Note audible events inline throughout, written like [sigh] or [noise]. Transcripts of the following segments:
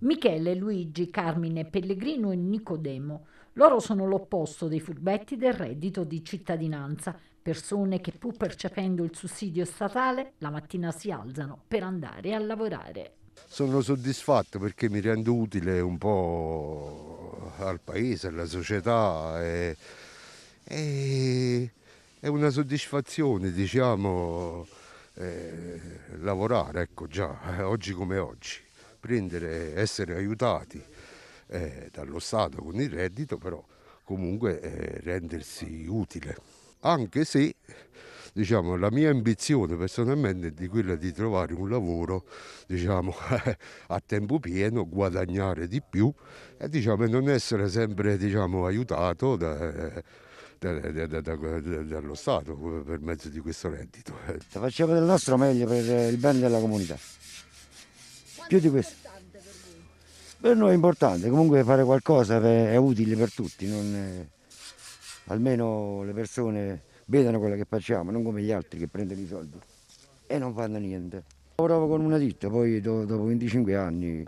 Michele, Luigi, Carmine, Pellegrino e Nicodemo. Loro sono l'opposto dei furbetti del reddito di cittadinanza, persone che pur percependo il sussidio statale la mattina si alzano per andare a lavorare. Sono soddisfatto perché mi rendo utile un po' al paese, alla società e, e è una soddisfazione, diciamo, eh, lavorare, ecco già, eh, oggi come oggi prendere, essere aiutati eh, dallo Stato con il reddito, però comunque eh, rendersi utile. Anche se diciamo, la mia ambizione personalmente è di quella di trovare un lavoro diciamo, [laughs] a tempo pieno, guadagnare di più e diciamo, non essere sempre diciamo, aiutato da, da, da, dallo Stato per mezzo di questo reddito. Facciamo del nostro meglio per il bene della comunità più di questo. Per noi è importante, comunque fare qualcosa è utile per tutti, è... almeno le persone vedano quello che facciamo, non come gli altri che prendono i soldi e non fanno niente. Lavoravo con una ditta, poi dopo 25 anni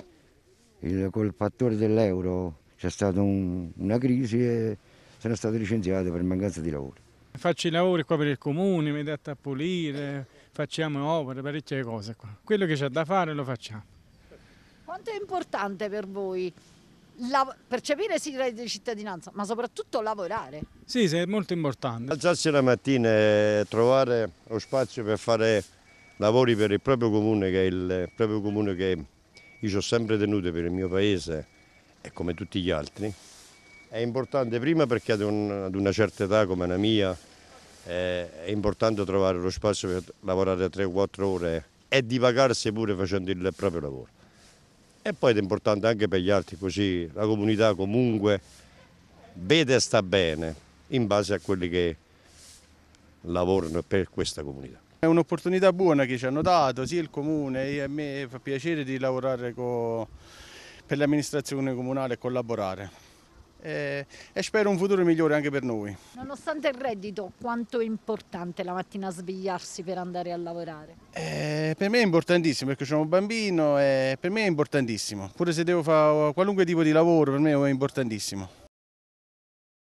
il, col fattore dell'euro c'è stata un, una crisi e sono stato licenziato per mancanza di lavoro. Faccio i lavori qua per il comune, mi detto a pulire, facciamo opere, parecchie cose qua. Quello che c'è da fare lo facciamo. Quanto è importante per voi percepire sì il reddito di cittadinanza, ma soprattutto lavorare? Sì, sì, è molto importante. Alzarsi la mattina e trovare lo spazio per fare lavori per il proprio comune, che è il proprio comune che io ho sempre tenuto per il mio paese e come tutti gli altri, è importante prima perché ad, un, ad una certa età come la mia è importante trovare lo spazio per lavorare 3-4 ore e divagarsi pure facendo il proprio lavoro e poi è importante anche per gli altri, così la comunità comunque vede e sta bene in base a quelli che lavorano per questa comunità. È un'opportunità buona che ci hanno dato, sia il comune e a me fa piacere di lavorare con, per l'amministrazione comunale e collaborare e, spero un futuro migliore anche per noi. Nonostante il reddito, quanto è importante la mattina svegliarsi per andare a lavorare? Eh, per me è importantissimo perché sono un bambino e per me è importantissimo. Pure se devo fare qualunque tipo di lavoro, per me è importantissimo.